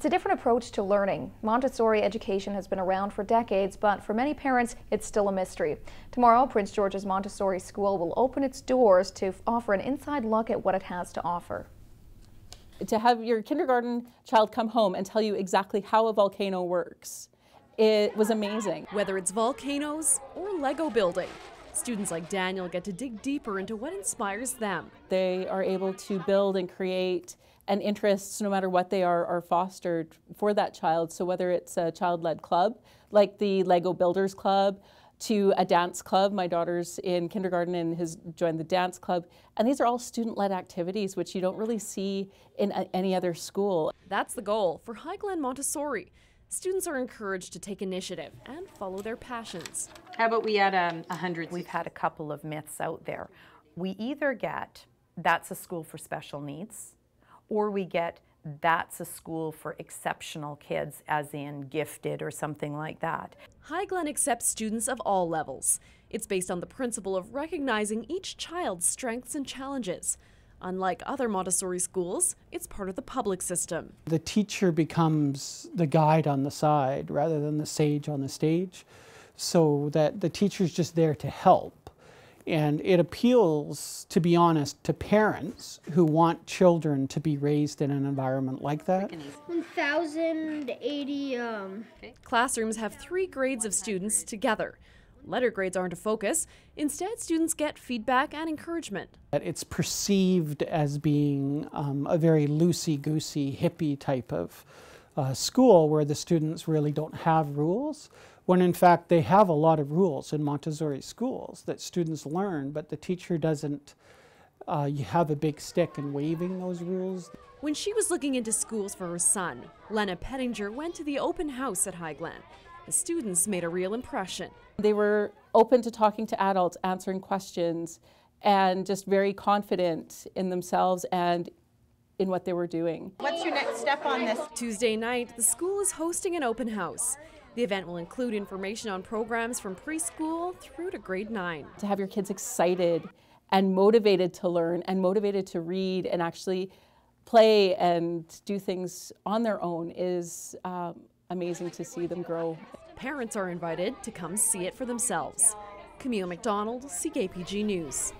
It's a different approach to learning. Montessori education has been around for decades, but for many parents, it's still a mystery. Tomorrow, Prince George's Montessori School will open its doors to offer an inside look at what it has to offer. To have your kindergarten child come home and tell you exactly how a volcano works, it was amazing. Whether it's volcanoes or Lego building, students like Daniel get to dig deeper into what inspires them. They are able to build and create and interests, no matter what they are, are fostered for that child. So whether it's a child-led club, like the Lego Builders Club, to a dance club. My daughter's in kindergarten and has joined the dance club. And these are all student-led activities, which you don't really see in a, any other school. That's the goal for Highglen Montessori. Students are encouraged to take initiative and follow their passions. How about we add um, 100? We've had a couple of myths out there. We either get that's a school for special needs, or we get that's a school for exceptional kids, as in gifted or something like that. Highglen accepts students of all levels. It's based on the principle of recognizing each child's strengths and challenges. Unlike other Montessori schools, it's part of the public system. The teacher becomes the guide on the side rather than the sage on the stage, so that the teacher's just there to help and it appeals, to be honest, to parents who want children to be raised in an environment like that. 1,080. Um... Classrooms have three grades of students together. Letter grades aren't a focus. Instead, students get feedback and encouragement. It's perceived as being um, a very loosey-goosey, hippie type of uh, school where the students really don't have rules when in fact they have a lot of rules in Montessori schools that students learn, but the teacher doesn't uh, you have a big stick and waving those rules. When she was looking into schools for her son, Lena Pettinger went to the open house at Highglen. The students made a real impression. They were open to talking to adults, answering questions, and just very confident in themselves and in what they were doing. What's your next step on this? Tuesday night, the school is hosting an open house. The event will include information on programs from preschool through to grade 9. To have your kids excited and motivated to learn and motivated to read and actually play and do things on their own is um, amazing to see them grow. Parents are invited to come see it for themselves. Camille McDonald, CKPG News.